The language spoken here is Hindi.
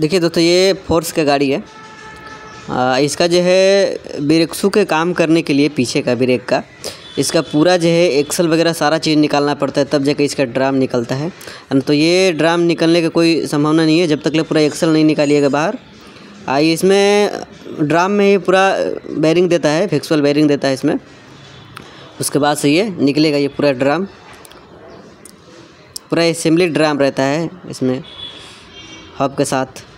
देखिए दोस्तों ये फोर्स का गाड़ी है। आ, इसका जो है ब्रेक्सू के काम करने के लिए पीछे का ब्रेक का। इसका पूरा जो है एक्सल वगैरह सारा चीज़ निकालना पड़ता है तब जाकर इसका ड्राम निकलता है। तो ये ड्राम निकलने का कोई संभावना नहीं है जब तक ले पूरा एक्सल नहीं निकालिएगा बाहर। आई इसमें ड्राम में ही पूरा बैरिंग देता है फिक्सुअल बैरिंग देता है इसमें। उसके बाद से ये निकलेगा ये पूरा ड्राम। पूरा असेंबली ड्राम रहता है इसमें। हब के साथ।